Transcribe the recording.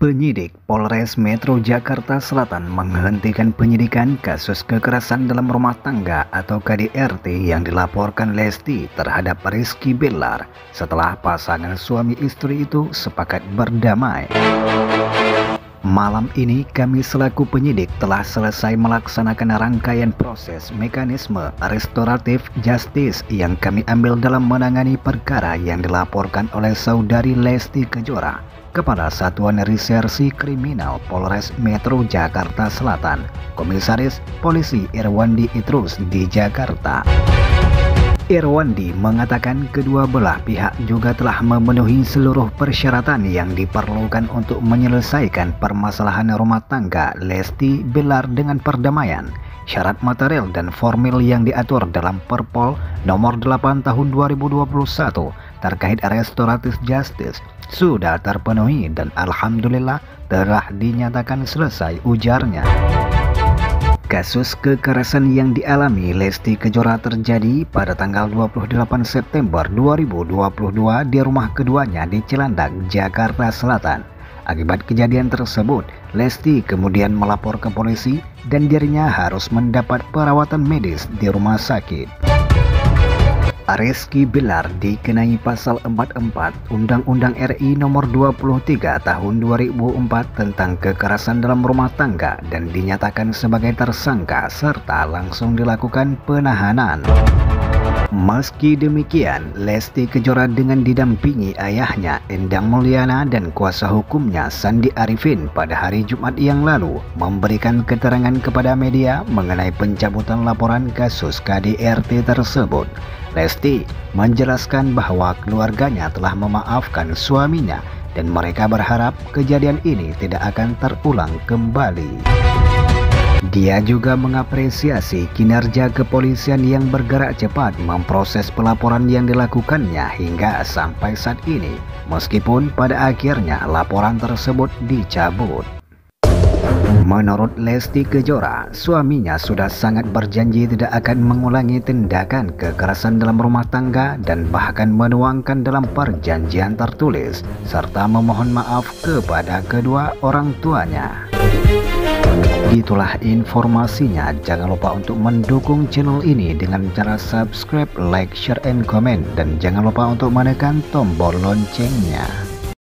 Penyidik Polres Metro Jakarta Selatan menghentikan penyidikan kasus kekerasan dalam rumah tangga atau KDRT yang dilaporkan Lesti terhadap Rizky Billar setelah pasangan suami istri itu sepakat berdamai. Malam ini kami selaku penyidik telah selesai melaksanakan rangkaian proses mekanisme restoratif justice yang kami ambil dalam menangani perkara yang dilaporkan oleh saudari Lesti Kejora kepada Satuan Resersi Kriminal Polres Metro Jakarta Selatan, Komisaris Polisi Irwandi Itrus di Jakarta. Irwandi mengatakan kedua belah pihak juga telah memenuhi seluruh persyaratan yang diperlukan untuk menyelesaikan permasalahan rumah tangga Lesti Bilar dengan perdamaian. Syarat material dan formil yang diatur dalam Perpol nomor 8 tahun 2021 terkait restoratif justice sudah terpenuhi dan Alhamdulillah telah dinyatakan selesai ujarnya. Kasus kekerasan yang dialami Lesti Kejora terjadi pada tanggal 28 September 2022 di rumah keduanya di Cilandak, Jakarta Selatan. Akibat kejadian tersebut, Lesti kemudian melapor ke polisi dan dirinya harus mendapat perawatan medis di rumah sakit. Rizky Bilar dikenai pasal 44 Undang-Undang RI nomor 23 tahun 2004 tentang kekerasan dalam rumah tangga dan dinyatakan sebagai tersangka serta langsung dilakukan penahanan. Meski demikian, Lesti Kejora dengan didampingi ayahnya Endang Mulyana dan kuasa hukumnya Sandi Arifin pada hari Jumat yang lalu memberikan keterangan kepada media mengenai pencabutan laporan kasus KDRT tersebut. Lesti menjelaskan bahwa keluarganya telah memaafkan suaminya dan mereka berharap kejadian ini tidak akan terulang kembali. Dia juga mengapresiasi kinerja kepolisian yang bergerak cepat memproses pelaporan yang dilakukannya hingga sampai saat ini, meskipun pada akhirnya laporan tersebut dicabut. Menurut Lesti Kejora, suaminya sudah sangat berjanji tidak akan mengulangi tindakan kekerasan dalam rumah tangga dan bahkan menuangkan dalam perjanjian tertulis serta memohon maaf kepada kedua orang tuanya. Itulah informasinya. Jangan lupa untuk mendukung channel ini dengan cara subscribe, like, share, and comment. Dan jangan lupa untuk menekan tombol loncengnya.